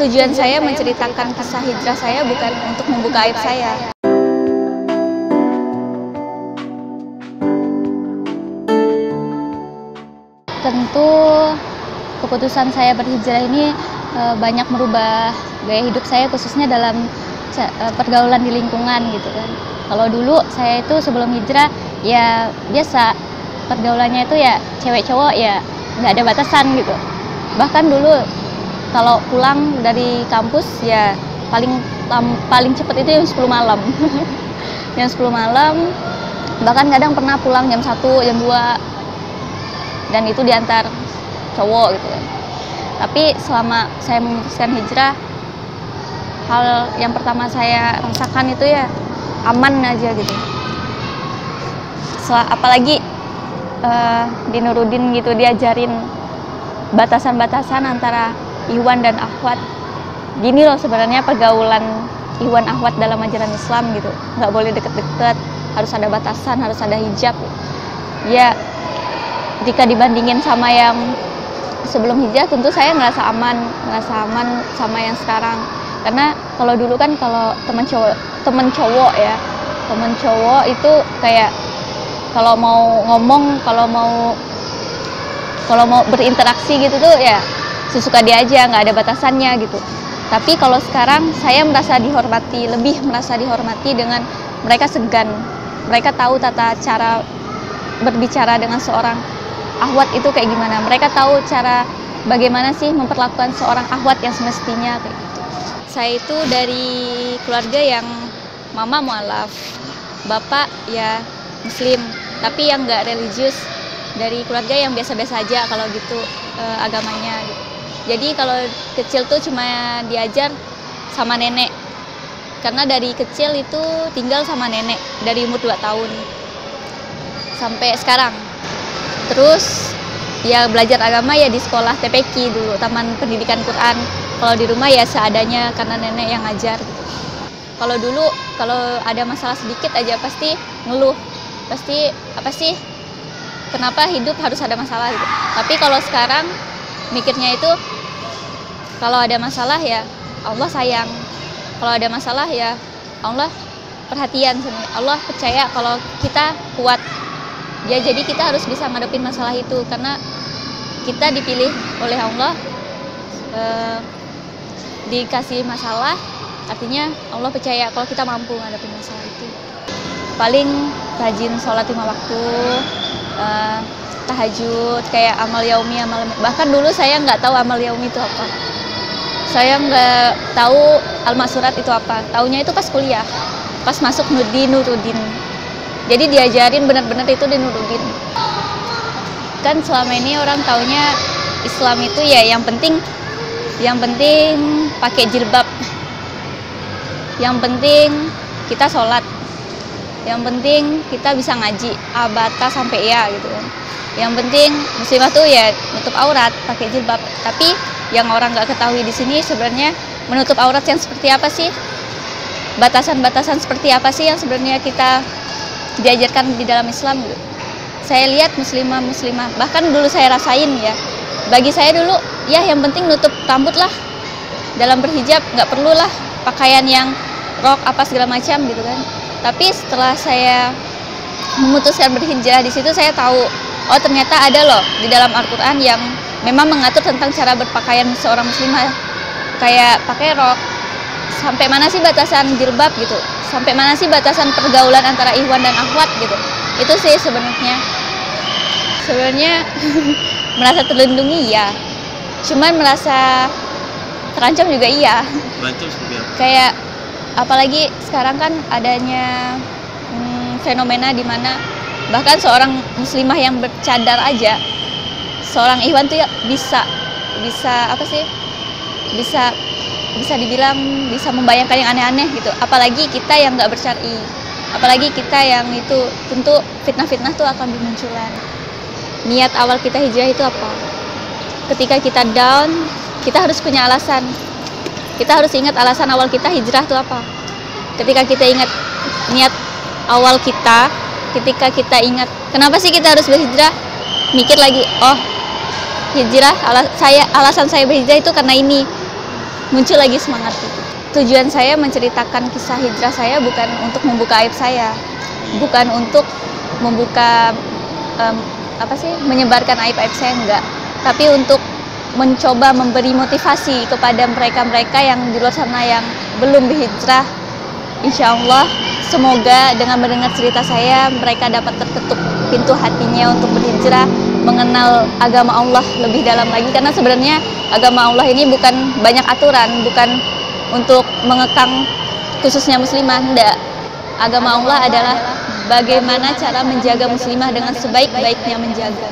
tujuan saya menceritakan kisah hijrah saya bukan untuk membuka aib saya. Tentu keputusan saya berhijrah ini e, banyak merubah gaya hidup saya khususnya dalam e, pergaulan di lingkungan gitu kan. Kalau dulu saya itu sebelum hijrah ya biasa pergaulannya itu ya cewek cowok ya nggak ada batasan gitu. Bahkan dulu kalau pulang dari kampus ya paling paling cepat itu jam 10 malam. jam 10 malam bahkan kadang pernah pulang jam 1, jam 2 dan itu diantar cowok gitu kan. Tapi selama saya memutuskan hijrah hal yang pertama saya rasakan itu ya aman aja gitu. Sel apalagi uh, di Nurudin gitu diajarin batasan-batasan antara Iwan dan Ahwat. Gini loh sebenarnya pergaulan Iwan Ahwat dalam ajaran Islam gitu. Nggak boleh deket-deket harus ada batasan harus ada hijab. Ya jika dibandingin sama yang sebelum hijrah tentu saya ngerasa aman ngerasa aman sama yang sekarang. Karena kalau dulu kan kalau teman cowok teman cowok ya teman cowok itu kayak kalau mau ngomong kalau mau kalau mau berinteraksi gitu tuh ya sesuka dia aja nggak ada batasannya gitu. Tapi kalau sekarang saya merasa dihormati lebih merasa dihormati dengan mereka segan. Mereka tahu tata cara berbicara dengan seorang ahwat itu kayak gimana. Mereka tahu cara bagaimana sih memperlakukan seorang ahwat yang semestinya kayak gitu. Saya itu dari keluarga yang mama mualaf bapak ya muslim. Tapi yang nggak religius dari keluarga yang biasa-biasa aja kalau gitu eh, agamanya gitu. Jadi kalau kecil tuh cuma diajar sama nenek. Karena dari kecil itu tinggal sama nenek dari umur 2 tahun. Sampai sekarang. Terus ya belajar agama ya di sekolah TPQ dulu Taman Pendidikan Quran. Kalau di rumah ya seadanya karena nenek yang ngajar. Kalau dulu kalau ada masalah sedikit aja pasti ngeluh. Pasti apa sih? Kenapa hidup harus ada masalah? Gitu tapi kalau sekarang mikirnya itu kalau ada masalah ya Allah sayang. Kalau ada masalah ya Allah perhatian Allah percaya kalau kita kuat. Ya jadi kita harus bisa ngadepin masalah itu karena kita dipilih oleh Allah e, dikasih masalah artinya Allah percaya kalau kita mampu ngadepin masalah itu. Paling rajin sholat lima waktu tahajud kayak amal yaumi amal bahkan dulu saya nggak tahu amal yaumi itu apa. Saya nggak tahu al masurat itu apa. Tahunya itu pas kuliah. Pas masuk di Nurudin jadi diajarin benar-benar itu di Nurudin kan selama ini orang taunya Islam itu ya yang penting yang penting pakai jilbab. Yang penting kita sholat. Yang penting kita bisa ngaji abata sampai ya gitu yang penting muslimah tuh ya menutup aurat pakai jilbab tapi yang orang nggak ketahui di sini sebenarnya menutup aurat yang seperti apa sih batasan-batasan seperti apa sih yang sebenarnya kita diajarkan di dalam Islam gitu. Saya lihat muslimah muslimah bahkan dulu saya rasain ya. Bagi saya dulu ya yang penting nutup rambut lah. Dalam berhijab nggak perlu lah pakaian yang rok apa segala macam gitu kan. Tapi setelah saya memutuskan berhijrah di situ saya tahu oh ternyata ada loh di dalam Al-Qur'an yang memang mengatur tentang cara berpakaian seorang muslimah. Kayak pakai rok. Sampai mana sih batasan jilbab gitu? Sampai mana sih batasan pergaulan antara Ikhwan dan Akhwat gitu? Itu sih sebenarnya. Sebenarnya merasa terlindungi ya cuman merasa terancam juga iya. Terancam kayak apalagi sekarang kan adanya hmm, fenomena di mana bahkan seorang muslimah yang bercadar aja seorang Ikhwan tuh ya bisa bisa apa sih? Bisa bisa dibilang bisa membayangkan yang aneh-aneh gitu. Apalagi kita yang nggak bersyari apalagi kita yang itu tentu fitnah-fitnah tuh akan bermunculan. Niat awal kita hijrah itu apa? Ketika kita down kita harus punya alasan. Kita harus ingat alasan awal kita hijrah itu apa. Ketika kita ingat niat awal kita ketika kita ingat kenapa sih kita harus berhijrah mikir lagi oh hijrah alas saya alasan saya berhijrah itu karena ini muncul lagi semangat. Tujuan saya menceritakan kisah hijrah saya bukan untuk membuka aib saya, bukan untuk membuka um, apa sih menyebarkan aib-aib saya enggak, tapi untuk mencoba memberi motivasi kepada mereka-mereka yang di luar sana yang belum berhijrah. Insya Allah, semoga dengan mendengar cerita saya, mereka dapat terketuk pintu hatinya untuk berhijrah, mengenal agama Allah lebih dalam lagi. Karena sebenarnya agama Allah ini bukan banyak aturan, bukan untuk mengekang khususnya muslimah, enggak. Agama Allah adalah bagaimana cara menjaga muslimah dengan sebaik-baiknya menjaga.